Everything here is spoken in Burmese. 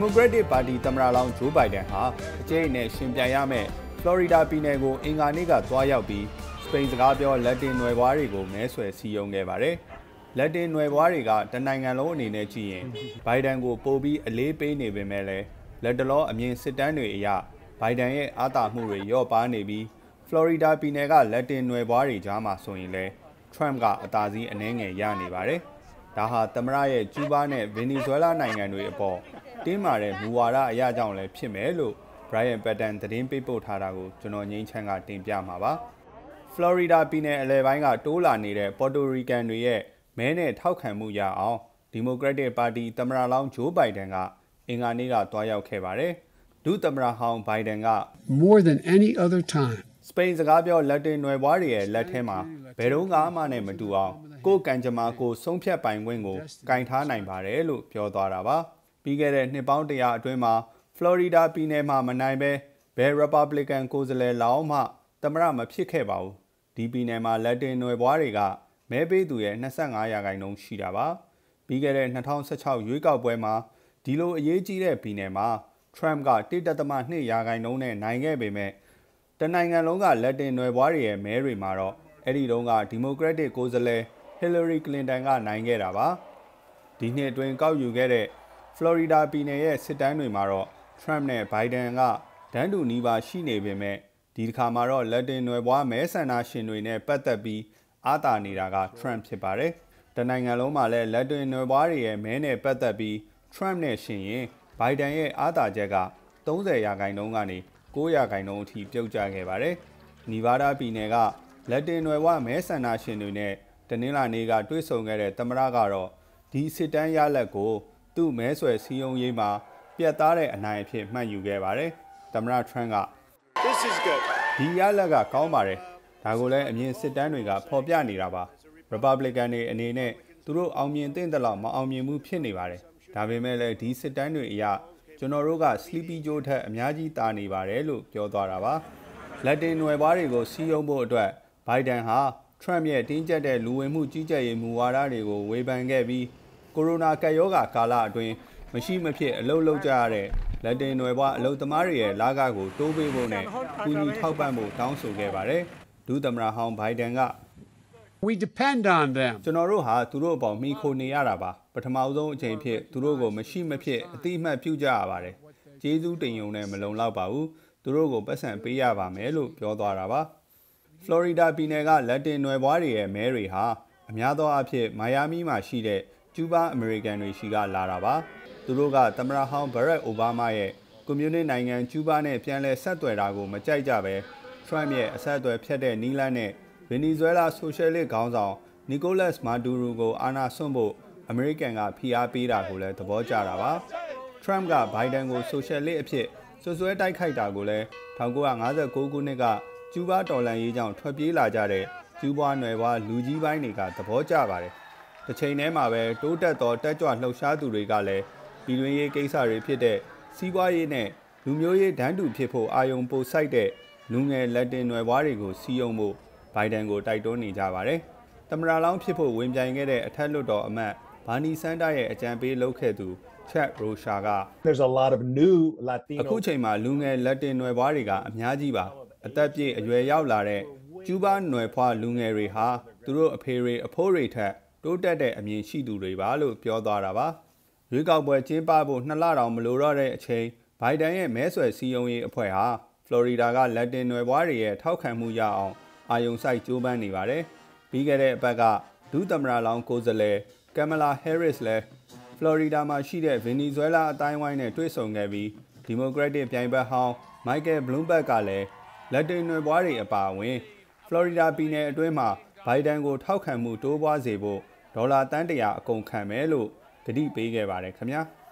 မိုကရက်တစ်ပါတီသမ္မတလောင်းဂျိုးဘိုင်ဒန်ဟာအကျိတ်နဲ့ရှင်ပြိုင်ရမယ့်ဖလော်ရီဒါပြည်နယ်ကိုအင်္ဂါနေ့ကသွားရောက်ပြီးစပိန်စကားပြောလက်တင်နွယ်ဘွားတွေကိုမဲဆွယ်စည်းရုံးခဲ့ပါတယ်။လက်တင်နွယ်ဘွားတွေကတနိုင်ငံလုံးအနေနဲ့ကြည့်ရင်ဘိုင်ဒန်ကိုပိုပြီးအလေးပေးနေပေမဲ့လည်းလက်တလောအမြင်စစ်တမ်းတွေအရဘိုင်ဒန်ရဲ့အားသာမှုတွေလျော့ပါနေပြီးဖလော်ရီဒါပြည်နယ်ကလက်တင်နွယ်ဘွားတွေကြားမှာဆိုရင်လည်း Trump ကအသာစီးအနှဲငယ်ရနေပါတယ်။ ဒါဟာသမ္မတရဲ့ကျူးဘားနဲ့ဗင်နီဇွဲလားနိုင်ငံတွေအပေါ်တင်းမာတဲ့မူဝါဒအရာကြောင့်လည်းဖြစ်မယ်လို့ Brian Patton သတင်းပေးပို့ထားတာကိုကျွန်တော်ငိမ့်ချမ်းကတင်ပြမှာပါ။ Florida ပြည်နယ်အလဲပိုင်းကတိုးလာနေတဲ့ Puerto Rican တွေရဲ့မဲနဲ့ထောက်ခံမှုရအောင် Democratic Party သမ္မတလောင်း Joe Biden ကအင်္ဂါနေ့ကတွားရောက်ခဲ့ပါတယ်။ဒုသမ္မတဟောင်း Biden က more than any other time စပိန်စကားပြောလက်တင်နွယ်ဘွားတွေရဲ့လက်ထဲမှာဘယ်တော့မှနဲ့မတူအောင် ကိုကံကြမ္မာကိုဆုံးဖြတ်ပိုင်ခွင့်ကိုကင်ထားနိုင်ပါတယ်လို့ပြောသွားတာပါပြီးခဲ့တဲ့နှစ်ပေါင်းတရာအတွင်းမှာဖလော်ရီဒါပြည်နယ်မှာမနိုင်ပဲဘယ် Republican ကိုယ်စားလှယ်လောင်းမှသမရမဖြစ်ခဲ့ပါဘူးဒီပြည်နယ်မှာလက်တင်နွယ်ဘွားတွေကမဲပေးသူရဲ့25ရာခိုင်နှုန်းရှိတာပါပြီးခဲ့တဲ့2016ရွေးကောက်ပွဲမှာဒီလိုအရေးကြီးတဲ့ပြည်နယ်မှာ Trump က1.2ရာခိုင်နှုန်းနဲ့နိုင်ခဲ့ပေမဲ့တနိုင်ငံလုံးကလက်တင်နွယ်ဘွားတွေရဲ့မဲတွေမှာတော့အဲ့ဒီတုန်းကဒီမိုကရက်တစ်ကိုယ်စားလှယ် ဟီလရီကလင်တန်ကနိုင်ခဲ့တာပါဒီနှစ်အတွင်းကောက်ယူခဲ့တဲ့ဖလော်ရီဒါပြည်နယ်ရဲ့စစ်တမ်းတွေမှာတော့ Trump နဲ့ Biden ကဒန်းတူနီးပါးရှိနေပေမဲ့ဒီတစ်ခါမှာတော့လက်တင်နွယ်ဘွားမဲဆန္ဒရှင်တွေနဲ့ပတ်သက်ပြီးအားတာနေတာက Trump ဖြစ်ပါတယ်။တနိုင်ငံလုံးမှာလည်းလက်တင်နွယ်ဘွားတွေရဲ့မဲနဲ့ပတ်သက်ပြီး Trump နဲ့ရှင်ရင် Biden ရဲ့အားတာချက်က30ရာခိုင်နှုန်းကနေ9ရာခိုင်နှုန်းအထိပြုတ်ကျခဲ့ပါတယ်။နီဗားဒါပြည်နယ်ကလက်တင်နွယ်ဘွားမဲဆန္ဒရှင်တွေနဲ့တ နင်္လာနေ့ကတွေ့ဆုံခဲ့တဲ့သမ္မတကတော့ဒီစစ်တမ်းရလက်ကို သူ့မဲဆွယ်စည်းရုံးရေးမှာပြတ်သားတဲ့အနိုင်အဖြစ်မှတ်ယူခဲ့ပါတယ်။သမ္မတထရန့်က This is good. ဒီရလက်ကကောင်းပါတယ်။ဒါကိုလည်းအမြင်စစ်တမ်းတွေကဖော်ပြနေတာပါ။ Republican တွေအနေနဲ့သူတို့အောင်မြင်တဲ့တလောက်မအောင်မြင်မှုဖြစ်နေပါတယ်။ဒါပေမဲ့လည်းဒီစစ်တမ်းတွေအရကျွန်တော်တို့က Sleepy Joe ထက်အများကြီးတာနေပါတယ်လို့ပြောသွားတာပါ။လက်တင်နွယ်ဘွားတွေကိုစီးရုံးဖို့အတွက် Biden ဟာ Trump ရဲ့တင်းကျပ်တဲ့လူဝင်မှုကြီးကြပ်ရေးမူဝါဒတွေကိုဝေဖန်ခဲ့ပြီးကိုရိုနာကပ်ရောဂါကာလအတွင်းမရှိမဖြစ်အလုတ်လုတ်ကြရတဲ့လက်တင်နွယ်ဘွားအလုတ်သမားတွေရဲ့လာကကိုတိုးပေးဖို့နဲ့ကူညီထောက်ပံ့ဖို့တောင်းဆိုခဲ့ပါတယ်။ဒုသမ္မတဟောင်းဘိုင်ဒန်က we depend on them ကျွန်တော်တို့ဟာသူတို့အပေါ်မိခိုနေရတာပါပထမဆုံးအချိန်ဖြစ်သူတို့ကိုမရှိမဖြစ်အတိအမှတ်ပြုကြရပါတယ်။ကျေးဇူးတင်ရုံနဲ့မလုံလောက်ပါဘူး။သူတို့ကိုပတ်စံပေးရပါမယ်လို့ပြောသွားတာပါ။ Florida ပြည်နယ်ကလက်တင်နွယ်ဘွားတွေရဲ့မဲတွေဟာအများသောအားဖြင့်မိုင်ယာမီမှာရှိတဲ့ကျူးဘားအမေရိကန်တွေရှိကလာတာပါသူတို့ကသမ္မတဟောင်းဘရက်အိုဘားမားရဲ့ကွန်မြူနစ်နိုင်ငံကျူးဘားနဲ့ပြန်လည်ဆက်သွယ်တာကိုမကြိုက်ကြပဲထရမ့်ရဲ့အဆက်အသွယ်ဖြတ်တဲ့နီးလန်းနဲ့ဗင်နီဇွဲလားဆိုရှယ်လစ်ခေါင်းဆောင်နီကိုလတ်မာဒူရိုကိုအာဏာစွန့်ဖို့အမေရိကန်ကဖိအားပေးတာကိုလည်းသဘောကျတာပါထရမ့်ကဘိုင်ဒန်ကိုဆိုရှယ်လစ်အဖြစ်ဆွဆွဲတိုက်ခိုက်တာကိုလည်း1959ခုနှစ်က ကျူးဘားတော်လန်ရေးကြောင့်ထွက်ပြေးလာကြတဲ့ကျူးဘွားနယ်ဘွားလူကြီးပိုင်းတွေကသဘောကျပါတယ်။တစ်ချိန်တည်းမှာပဲတိုးတက်သောတက်ကြွလှုပ်ရှားသူတွေကလည်းပြည်တွင်းရေးကိစ္စတွေဖြစ်တဲ့စီးပွားရေးနဲ့လူမျိုးရေးဒန်းတူဖြစ်ဖို့အာယုံပိုစိုက်တဲ့လူငယ်လက်တင်နွယ်ဘွားတွေကိုစီးယုံမှုဘိုင်ဒန်ကိုတိုက်တွန်းနေကြပါတယ်။သမ္မတလောင်းဖြစ်ဖို့ဝင်ပြိုင်ခဲ့တဲ့အထက်လွှတ်တော်အမတ်ဘာနီဆန်တာရဲ့အကြံပေးလုပ်ခဲ့သူချက်ရိုရှာက There's a lot of new Latino အခုချိန်မှာလူငယ်လက်တင်နွယ်ဘွားတွေကအများကြီးပါ အသက်ပြည့်အရွယ်ရောက်လာတဲ့ကျူးဘားနွယ်ဖွားလူငယ်တွေဟာသူတို့အဖေတွေအဖိုးတွေထက်တိုးတက်တဲ့အမြင်ရှိသူတွေပါလို့ပြောသွားတာပါရွေးကောက်ပွဲကျင်းပဖို့နှစ်လတောင်မလိုတော့တဲ့အချိန်ဘိုင်ဒန်ရဲ့မဲဆွယ်စည်းရုံးရေးအဖွဲ့ဟာဖလော်ရီဒါကလက်တင်နွယ်ဘွားတွေရဲ့ထောက်ခံမှုရအောင်အာယုံစိုက်ကြိုးပမ်းနေပါတယ်ပြီးခဲ့တဲ့အပတ်ကဒုသမ္မတလောင်းကိုယ်စားလှယ်ကမ်မလာဟဲရစ်လည်းဖလော်ရီဒါမှာရှိတဲ့ဗင်နီဇွဲလားအတိုင်းဝိုင်းနဲ့တွေ့ဆုံခဲ့ပြီးဒီမိုကရက်တစ်ပြိုင်ဘက်ဟောင်းမိုက်ကယ်ဘလူးဘက်ကလည်း လက်တင်နွယ်ဘွားတွေအပါအဝင် ဖလော်ရီဒါပြည်နယ်အတွင်းမှာဘိုင်ဒန်ကိုထောက်ခံမှုတိုးပွားစေဖို့ဒေါ်လာတန်းတရာအကုန်ခံမယ်လို့ကတိပေးခဲ့ပါတယ်ခင်ဗျာ။